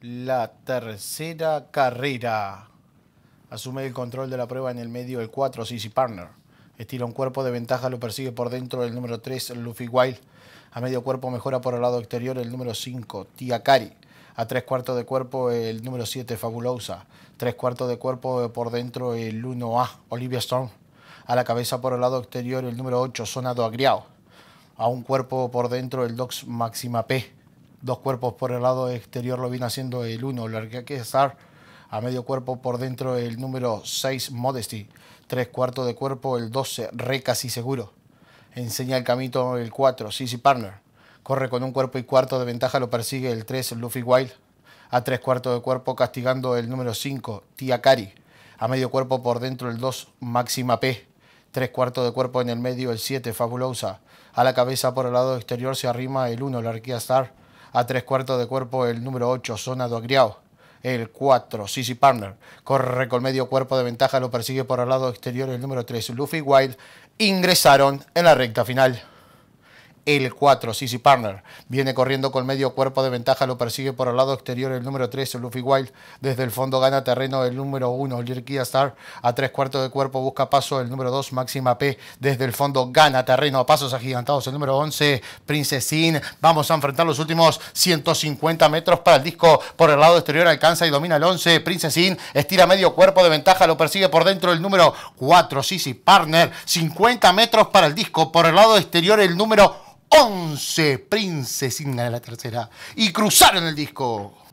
La tercera carrera. Asume el control de la prueba en el medio el 4, Sisi Partner. Estira un cuerpo de ventaja, lo persigue por dentro el número 3, Luffy Wild. A medio cuerpo mejora por el lado exterior el número 5, Tiakari. A tres cuartos de cuerpo el número 7, Fabulosa. Tres cuartos de cuerpo por dentro el 1A, Olivia Storm. A la cabeza por el lado exterior el número 8, Sonado Agriao a un cuerpo por dentro el Dox Máxima P. Dos cuerpos por el lado exterior lo viene haciendo el 1, Star. A medio cuerpo por dentro el número 6, Modesty. Tres cuartos de cuerpo el 12, Re Casi Seguro. Enseña el camino el 4, Sisi Partner. Corre con un cuerpo y cuarto de ventaja, lo persigue el 3, Luffy Wild. A tres cuartos de cuerpo castigando el número 5, Tia Kari. A medio cuerpo por dentro el 2, Máxima P tres cuartos de cuerpo en el medio, el 7, Fabulosa. A la cabeza por el lado exterior se arrima el 1, la Arquía Star. A tres cuartos de cuerpo el número 8, Zona do Agriao. El 4, Sisi Partner. Corre con medio cuerpo de ventaja, lo persigue por el lado exterior el número 3, Luffy Wild. Ingresaron en la recta final el 4, Sisi Partner. Viene corriendo con medio cuerpo de ventaja, lo persigue por el lado exterior el número 3, Luffy Wild. Desde el fondo gana terreno el número 1, Lirkia Star. A tres cuartos de cuerpo busca paso el número 2, Máxima P. Desde el fondo gana terreno a pasos agigantados el número 11, Princesin. Vamos a enfrentar los últimos 150 metros para el disco. Por el lado exterior alcanza y domina el 11, Princesin. Estira medio cuerpo de ventaja, lo persigue por dentro el número 4, Sisi Partner. 50 metros para el disco. Por el lado exterior el número 11 princesina de la tercera y cruzaron el disco.